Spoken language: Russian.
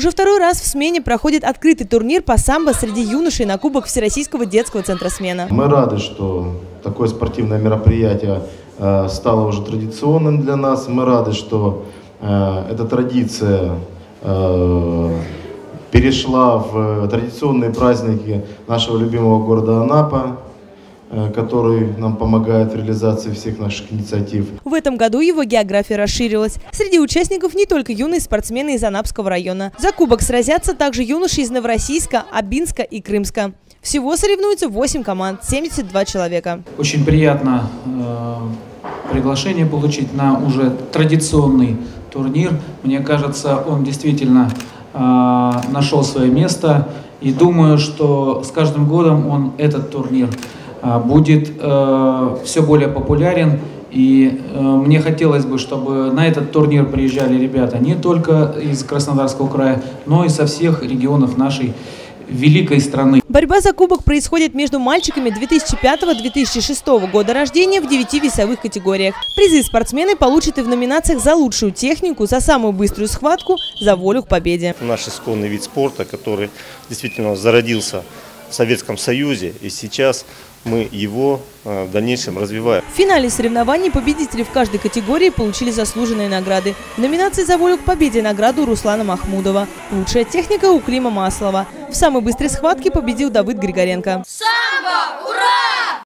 Уже второй раз в смене проходит открытый турнир по самбо среди юношей на Кубок Всероссийского детского центра смена. Мы рады, что такое спортивное мероприятие э, стало уже традиционным для нас. Мы рады, что э, эта традиция э, перешла в традиционные праздники нашего любимого города Анапа который нам помогает в реализации всех наших инициатив. В этом году его география расширилась. Среди участников не только юные спортсмены из Анапского района. За кубок сразятся также юноши из Новороссийска, Абинска и Крымска. Всего соревнуются 8 команд, 72 человека. Очень приятно э, приглашение получить на уже традиционный турнир. Мне кажется, он действительно э, нашел свое место. И думаю, что с каждым годом он, этот турнир э, будет э, все более популярен. И э, мне хотелось бы, чтобы на этот турнир приезжали ребята не только из Краснодарского края, но и со всех регионов нашей великой страны. Борьба за кубок происходит между мальчиками 2005-2006 года рождения в 9 весовых категориях. Призы спортсмены получат и в номинациях за лучшую технику, за самую быструю схватку, за волю к победе. Наш исконный вид спорта, который действительно зародился в Советском Союзе и сейчас мы его э, в дальнейшем развиваем. В финале соревнований победители в каждой категории получили заслуженные награды. В номинации «За волю к победе» награду Руслана Махмудова. Лучшая техника у Клима Маслова. В самой быстрой схватке победил Давыд Григоренко. Самбо! Ура!